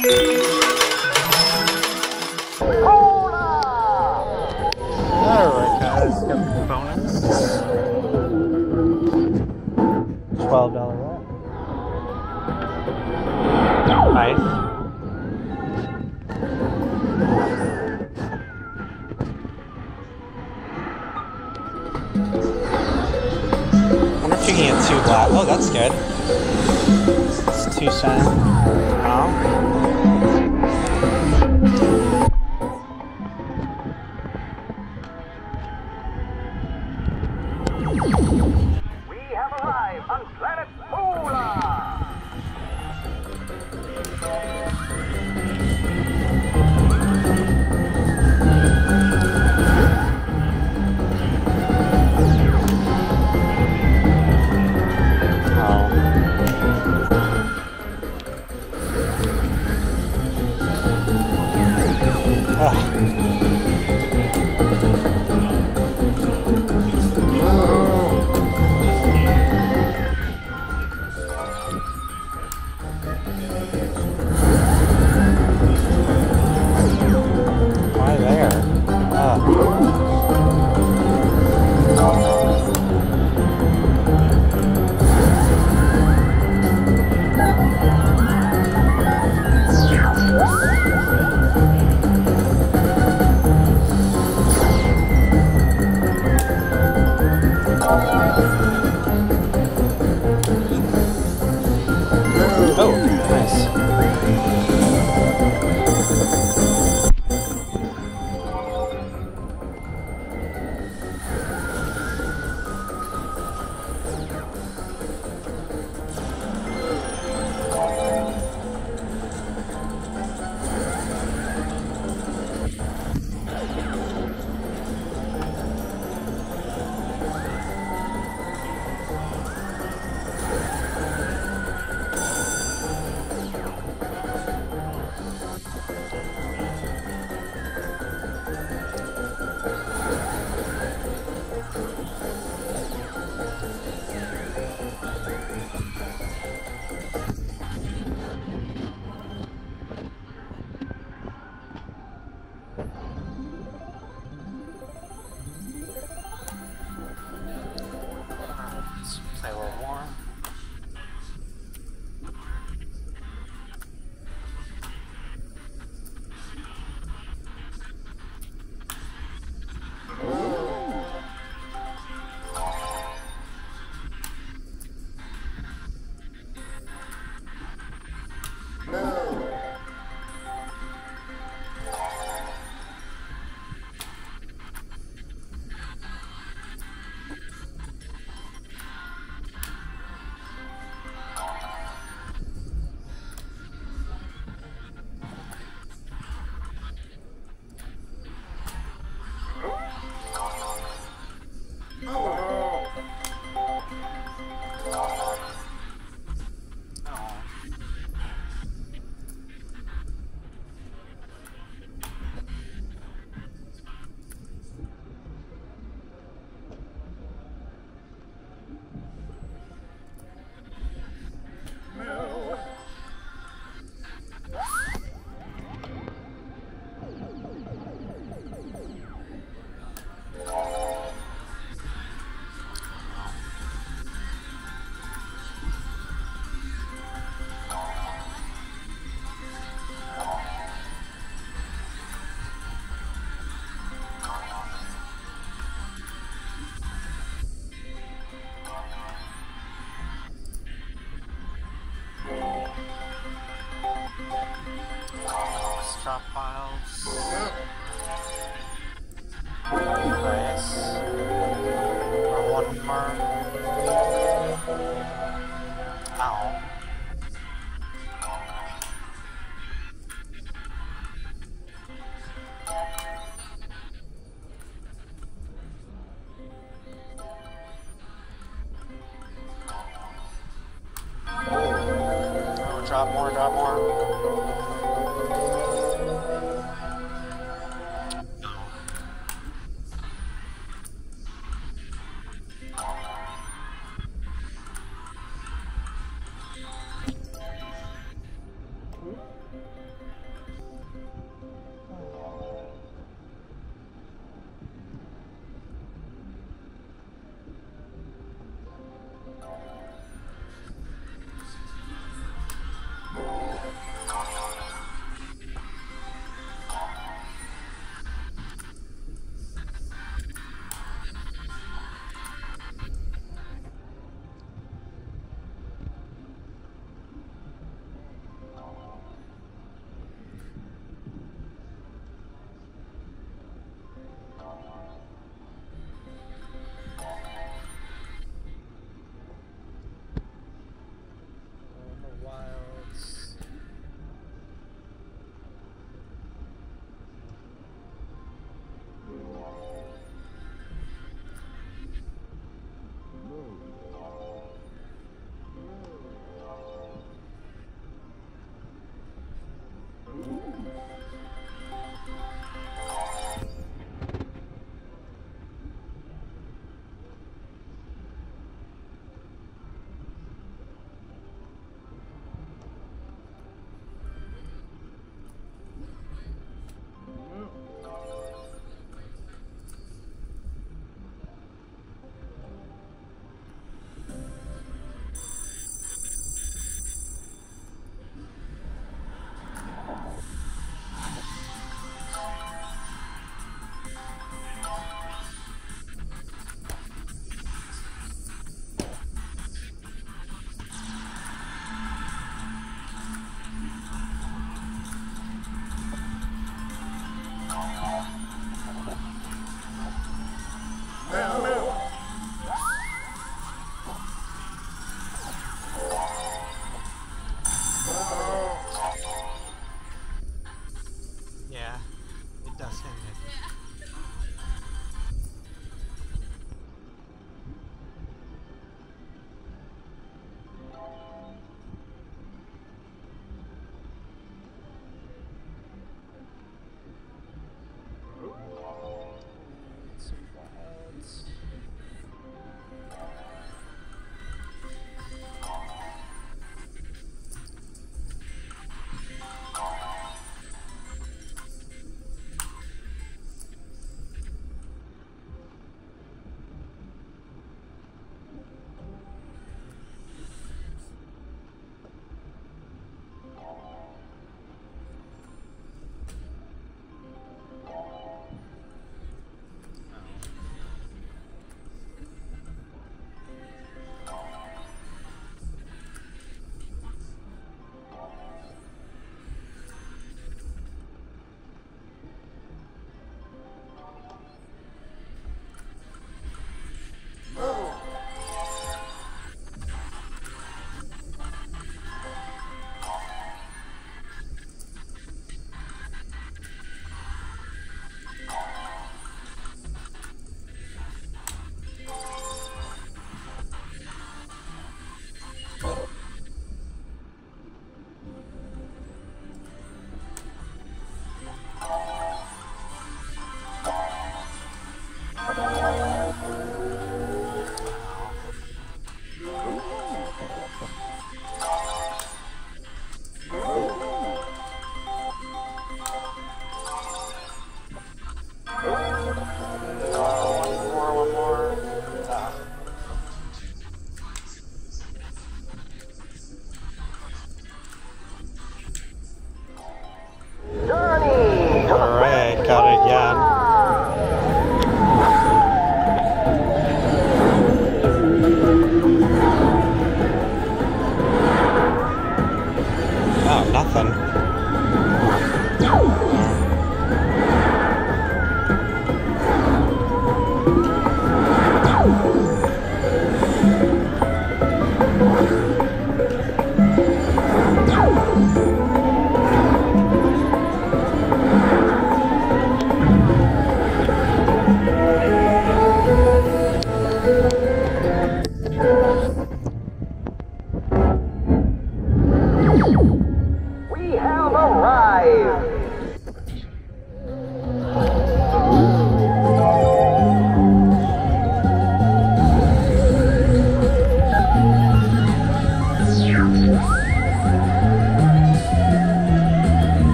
Alright guys, got the bonus. $12 two black Oh, that's good. It's two cent. Oh.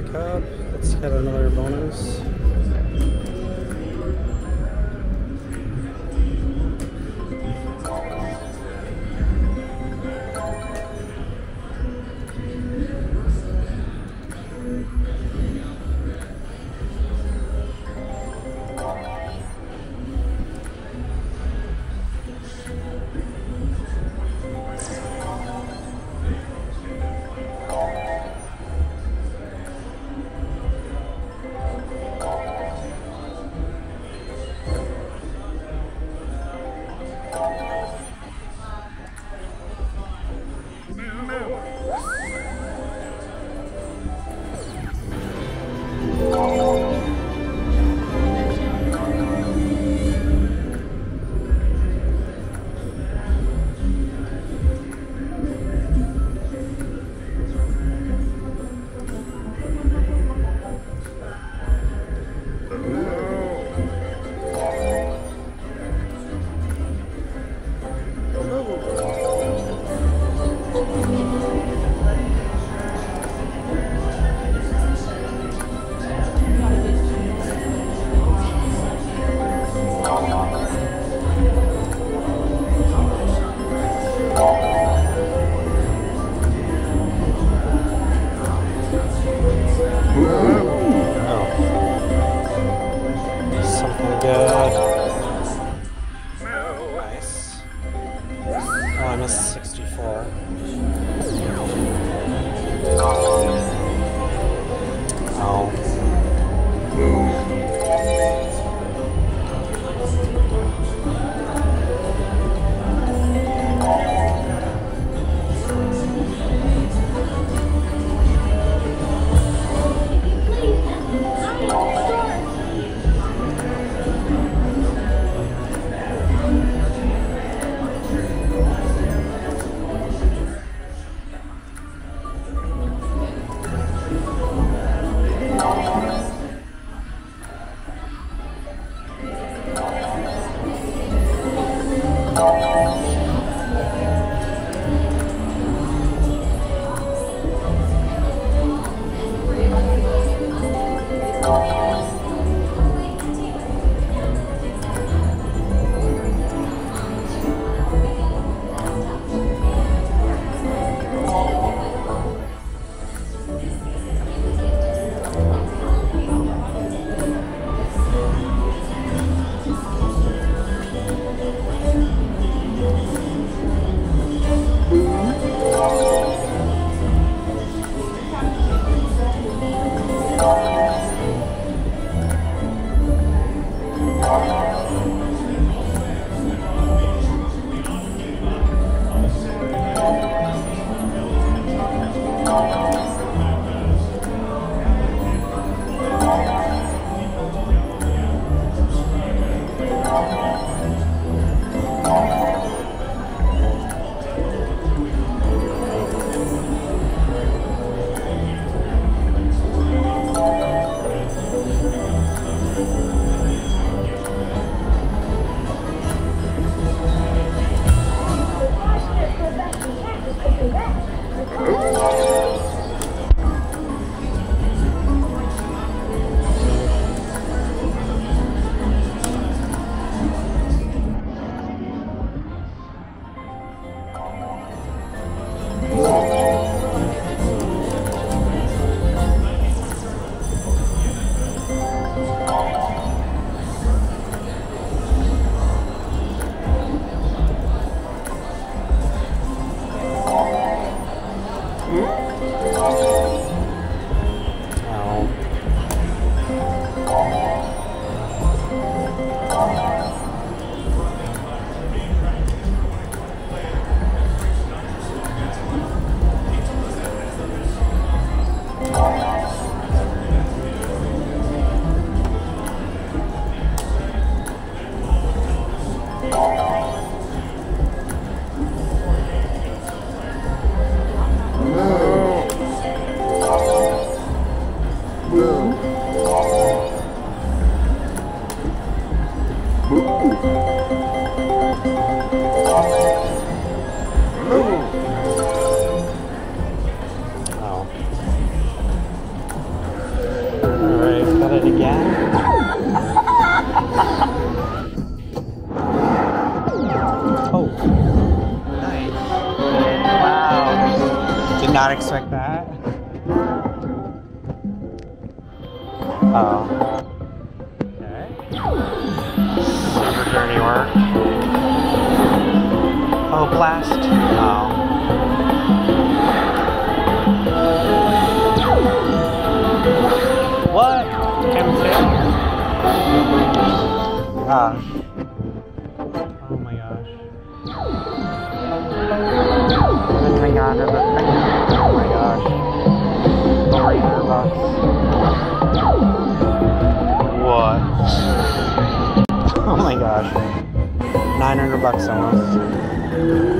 Back up. Let's hit another bonus. Not expect that. Oh. Okay. Super dirty work. Oh, blast. Oh. What? Cam failure. Ah. Oh my gosh. Oh my god. 300 bucks. What? Oh my gosh. 900 bucks almost.